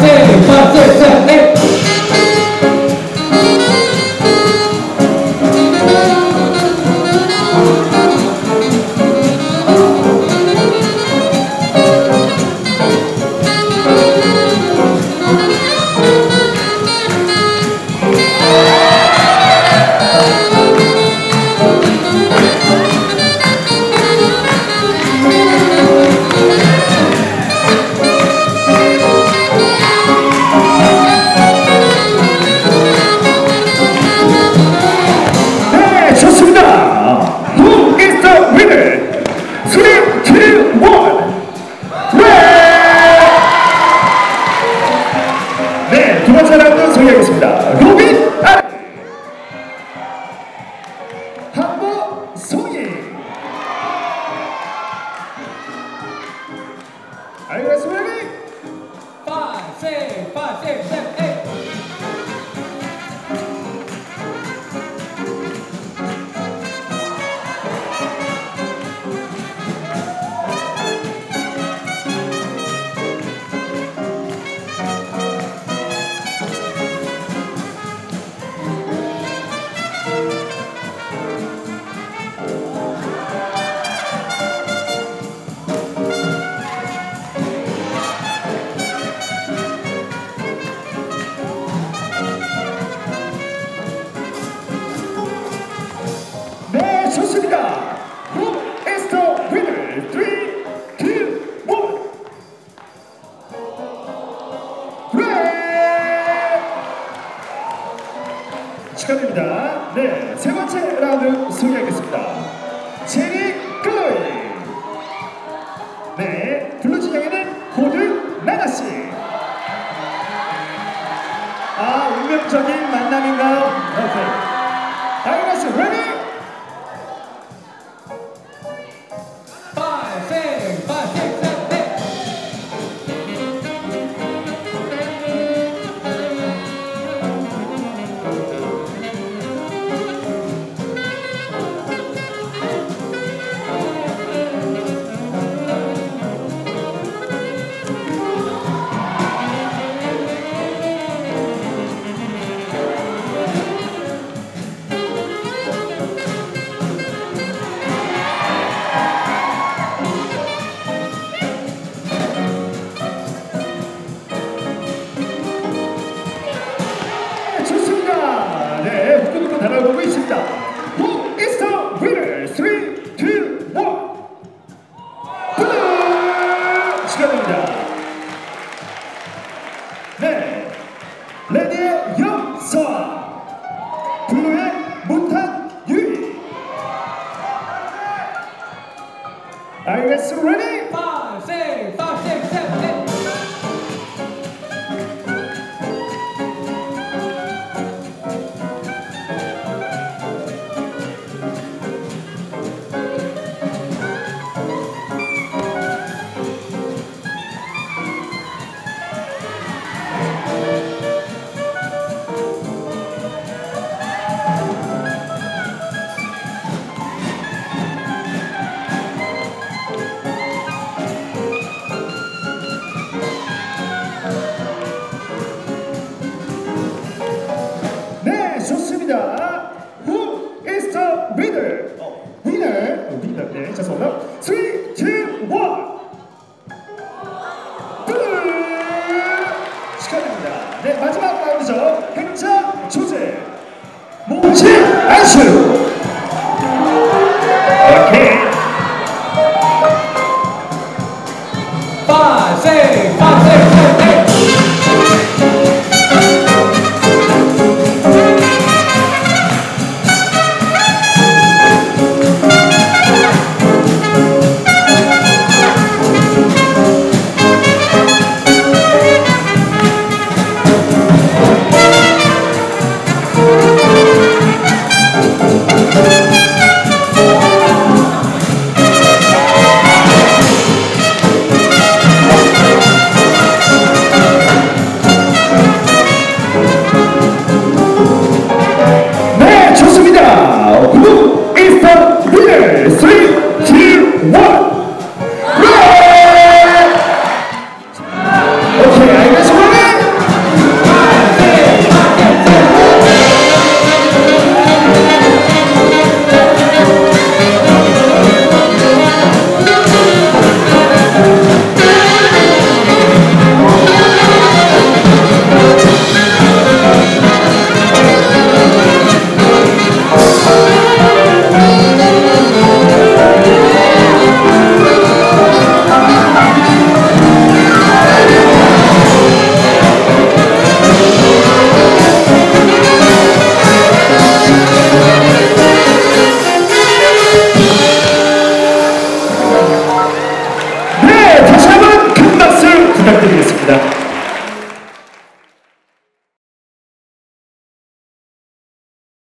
six, five, six, seven, eight. 알겠습니다. 라운드 소개하겠습니다. 제리 클로이. 네, 블루 진영에는 고들 나나씨. 아, 운명적인 만남인가요? 오케이. 레디의 영서아, 블루의 못한 유이. IS ready? 마지막 라운드죠. 행자. 오케이. Five, six, five, six, seven, What